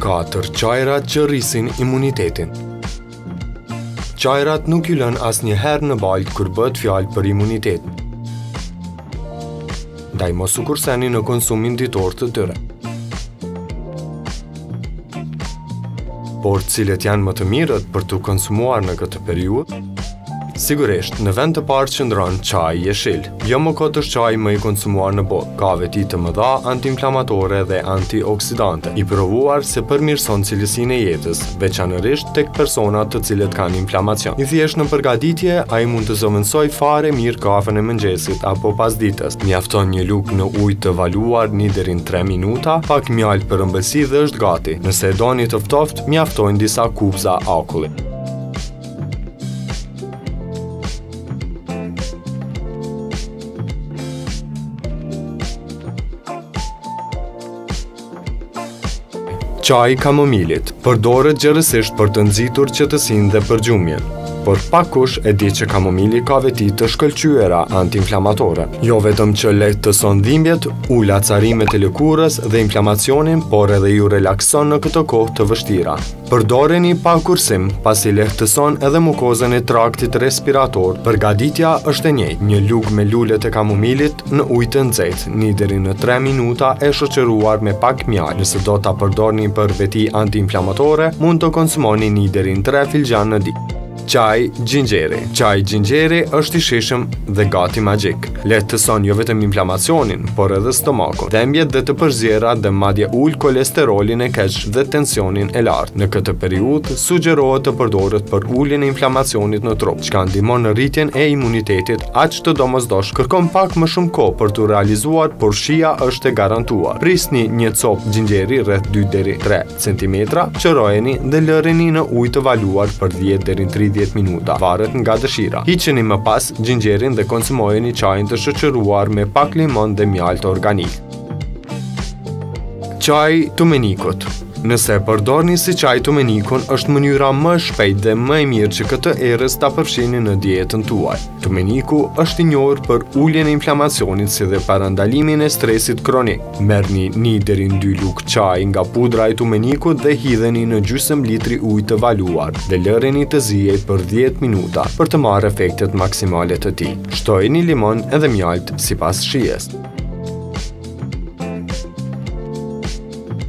4. Çajrat që rrisin imunitetin Çajrat nuk ju lënë asnjëherë në baltë kur bëhet fjalë për imunitet. Ndaj mos u kurseni në konsumin ditor të tyre. Por cilët janë më të mirët për t'u konsumuar në këtë periudhë? Sigurisht, në vend të parë qëndron çaji jeshil. Jo më kot është çaji më i konsumuar në botë. Ka veti të mëdha antiinflamatore dhe antioksidante, i provuar se përmirëson cilësinë e jetës, veçanërisht tek personat të cilët kanë inflamacion. I thjeshtë në përgatitje, ai mund të zëvendësojë fare mirë kafen e mëngjesit apo pasdites. Mjafton një lugë në ujë të valuar një deri në 3 minuta, pak mjaltë për ëmbëlsi dhe është gati. Nëse e doni të ftohtë, mjaftojnë disa kubza akulli. Çaji i kamomilit përdoret gjerësisht për të nxitur qetësinë dhe përgjumjen, por pakkush e di që kamomili ka veti të shkëlqyera anti-inflamatore. Jo vetëm që lehtëson dhimbjet, ul acarimet e lëkurës dhe inflamacionin, por edhe ju relakson në këtë kohë të vështira. Përdoreni pa kursim, pasi lehtëson edhe mukozën e traktit respirator. Përgaditja është e njëjtë, një lugë me lulet e kamomilit në ujë të nxehtë, një deri në 3 minuta e shoqëruar me pak mjaltë. Nëse do ta përdorni për veti antiinflamatore, mund të konsumoni një deri në 3 filxhanë në ditë. Çaj xhinxheri. Çaj xhinxheri është i shijshëm dhe gati magjik. Lehtëson jo vetëm inflamacionin, por edhe stomakun, dhembjet dhe të përzierat dhe madje ul kolesterolin e keq dhe tensionin e lartë. Në këtë periudhë sugjerohet të përdoret për uljen e inflamacionit në trup, çka ndihmon në rritjen e imunitetit, aq të domosdoshëm. Kërkon pak më shumë kohë për t'u realizuar, por shija është e garantuar. Prisni një copë xhinxheri rreth 2 deri 3 centimetra, qërojeni dhe lëreni në ujë të valuar për 10 deri në 30 minuta, varet nga dëshira. Hiqeni më pas xhinxherin dhe konsumojeni çajin të shoqëruar me pak limon dhe mjaltë organik. Çaji i tumerikut Nëse përdorni si çaj tumerikun, është mënyra më e shpejtë dhe më e mirë që këtë erëz ta përfshini në dietën tuaj. Tumeriku është i njohur për uljen e inflamacionit si dhe parandalimin e stresit kronik. Merrni një deri në dy lugë çaji nga pudra e tumerikut dhe hidheni në gjysëm litri ujë të valuar dhe lëreni të ziejë për 10 minuta për të marrë efektet maksimale të tij. Shtojini limon edhe mjaltë sipas shijes.